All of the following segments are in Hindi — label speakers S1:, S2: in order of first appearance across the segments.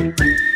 S1: अरे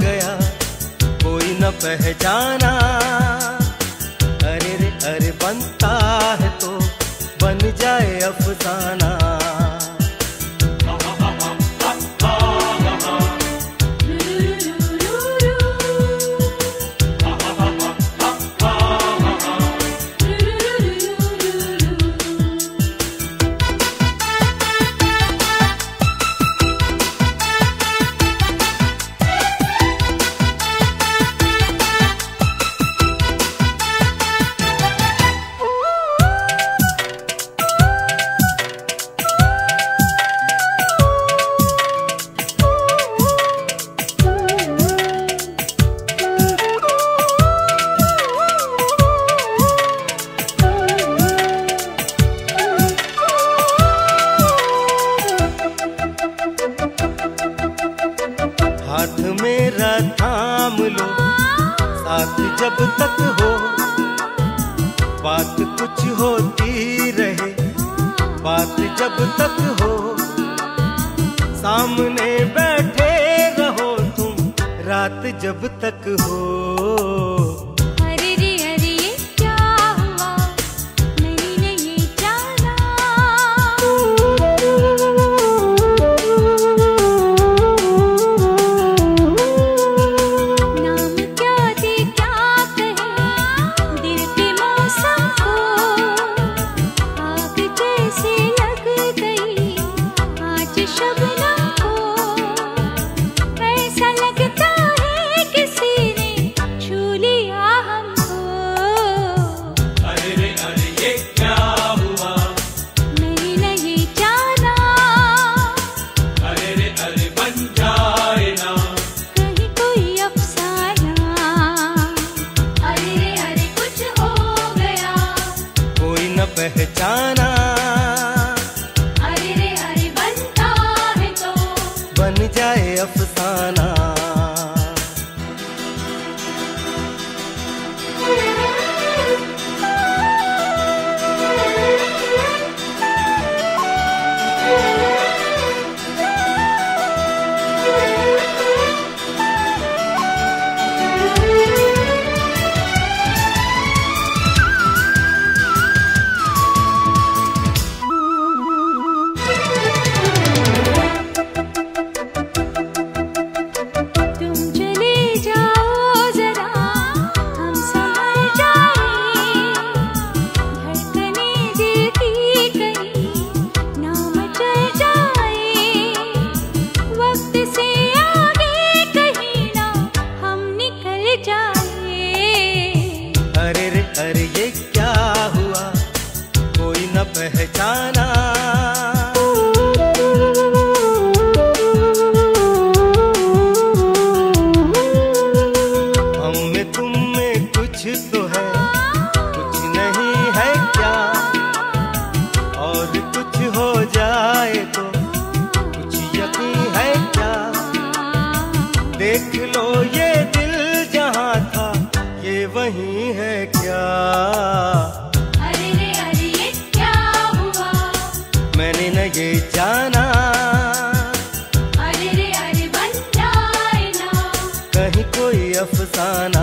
S2: गया कोई न पहचाना। अरे रे अरे बनता है तो बन जाए अफसाना। थाम लो। साथ जब तक हो, बात कुछ होती रहे। बात जब तक हो, सामने बैठे रहो तुम। रात जब तक हो। नहीं है क्या?
S1: अरे रे अरे ये क्या हुआ? मैंने न ये जाना। अरे रे अरे बन जाए ना। कहीं कोई अफसाना